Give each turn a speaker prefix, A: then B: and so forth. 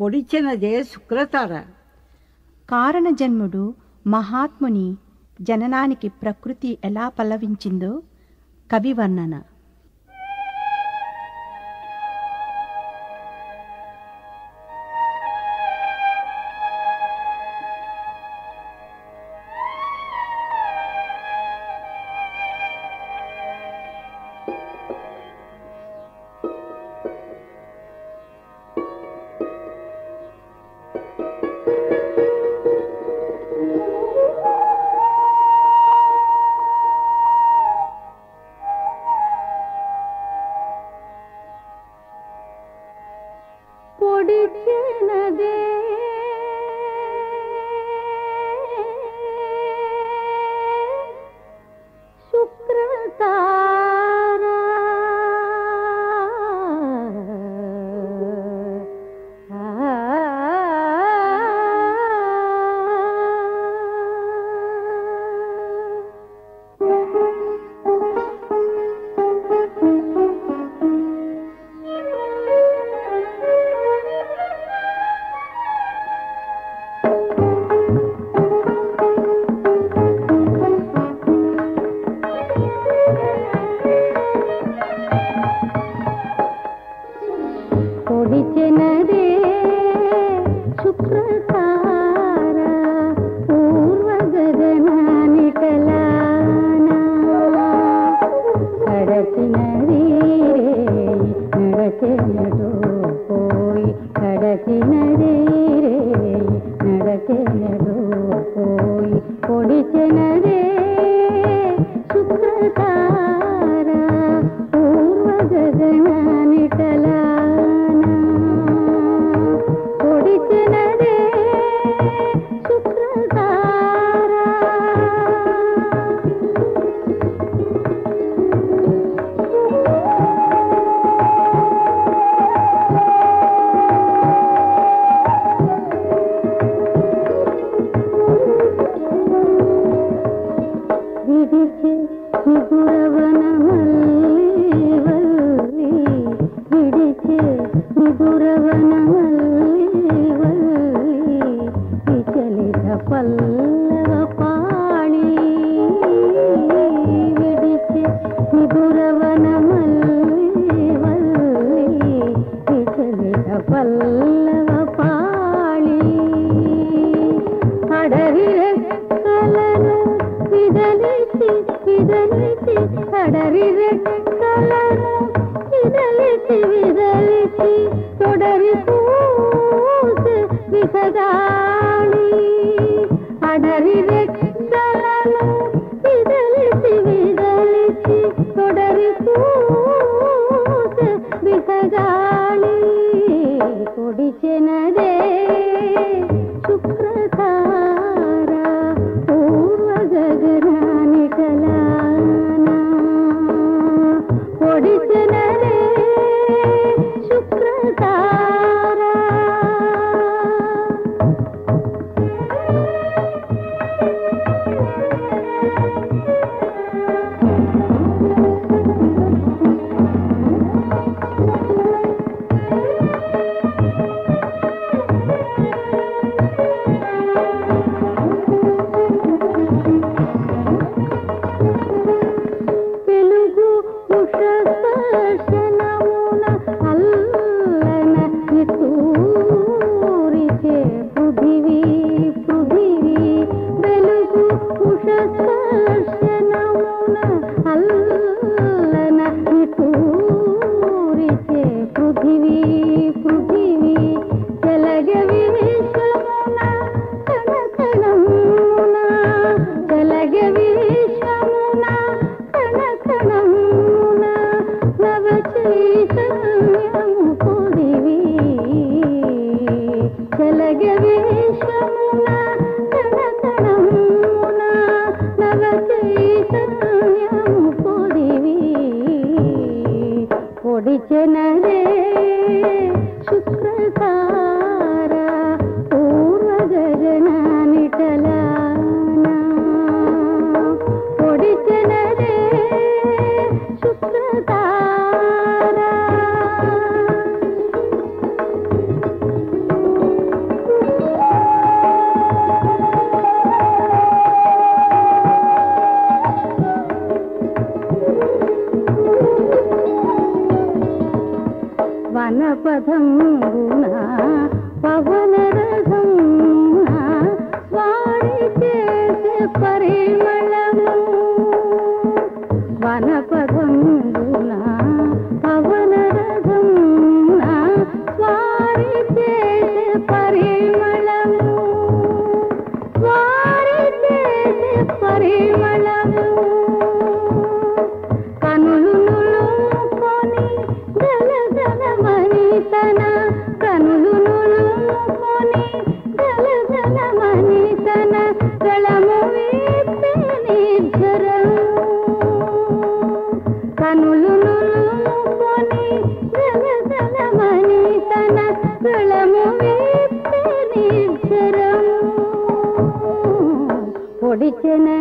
A: పొడిచినదే శుక్రతార.
B: కారణజన్ముడు మహాత్ముని జననానికి ప్రకృతి ఎలా పల్లవించిందో
C: కవివర్ణన. విచలిత పల్లవ పాణి విడిచి నిదురవనమల్లి విచలిత పల్లవ పాణి అడవిల కలను విదలిచి విదలిచి అడవిల కలను వనపథంబున పవన రథంన వారి చేసే పరిమళము. వనపథంబున పవన రథంన వారి చేసే పరిమళము. వారి చేసే పరిమళ llena